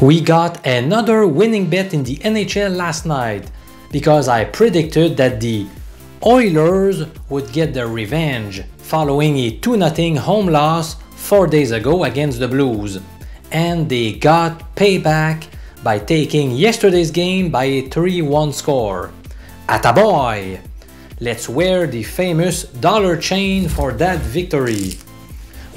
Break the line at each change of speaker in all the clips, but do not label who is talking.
We got another winning bet in the NHL last night because I predicted that the Oilers would get their revenge following a 2-0 home loss four days ago against the Blues. And they got payback by taking yesterday's game by a 3-1 score. Attaboy! Let's wear the famous dollar chain for that victory.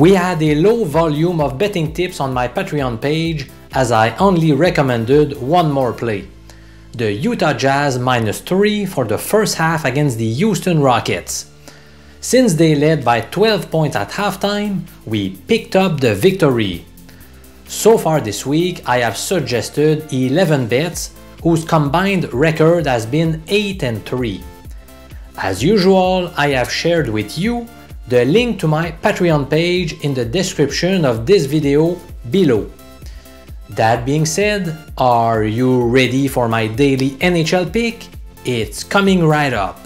We had a low volume of betting tips on my Patreon page as I only recommended one more play the Utah Jazz minus 3 for the first half against the Houston Rockets. Since they led by 12 points at halftime, we picked up the victory. So far this week, I have suggested 11 bets whose combined record has been 8 and 3. As usual, I have shared with you the link to my Patreon page in the description of this video below. That being said, are you ready for my daily NHL pick? It's coming right up.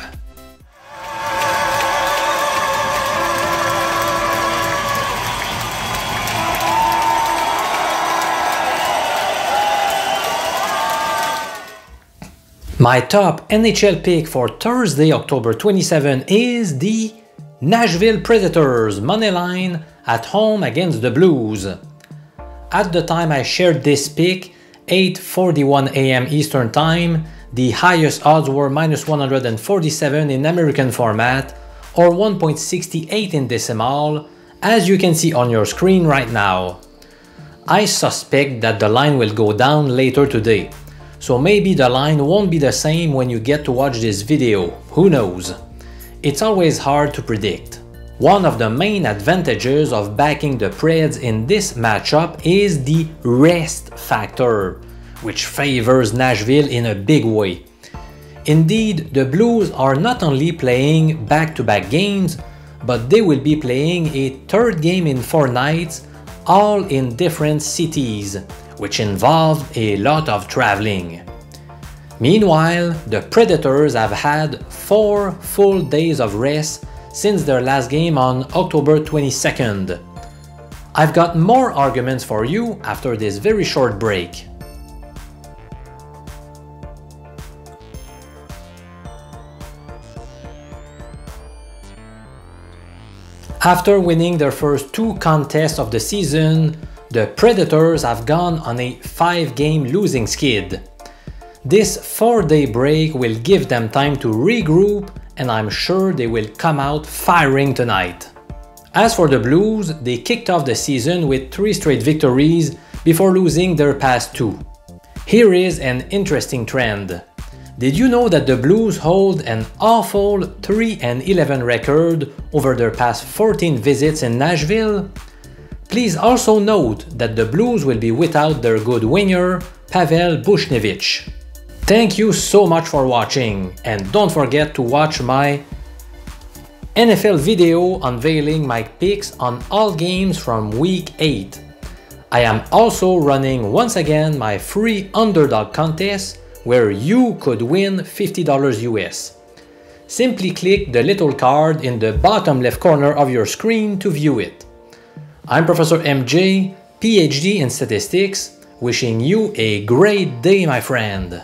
My top NHL pick for Thursday, October 27 is the Nashville Predators moneyline at home against the Blues. At the time I shared this pick, 8.41 am Eastern Time, the highest odds were minus 147 in American format or 1.68 in decimal, as you can see on your screen right now. I suspect that the line will go down later today, so maybe the line won't be the same when you get to watch this video, who knows. It's always hard to predict. One of the main advantages of backing the Preds in this matchup is the rest factor, which favors Nashville in a big way. Indeed, the Blues are not only playing back-to-back -back games, but they will be playing a third game in four nights, all in different cities, which involved a lot of traveling. Meanwhile, the Predators have had four full days of rest since their last game on October 22nd. I've got more arguments for you after this very short break. After winning their first two contests of the season, the Predators have gone on a 5-game losing skid. This 4-day break will give them time to regroup and I'm sure they will come out firing tonight. As for the Blues, they kicked off the season with three straight victories before losing their past two. Here is an interesting trend. Did you know that the Blues hold an awful 3 and 11 record over their past 14 visits in Nashville? Please also note that the Blues will be without their good winger, Pavel Buchnevich. Thank you so much for watching and don't forget to watch my NFL video unveiling my picks on all games from week 8. I am also running once again my free underdog contest where you could win $50 US. Simply click the little card in the bottom left corner of your screen to view it. I'm Professor MJ, PhD in Statistics, wishing you a great day my friend.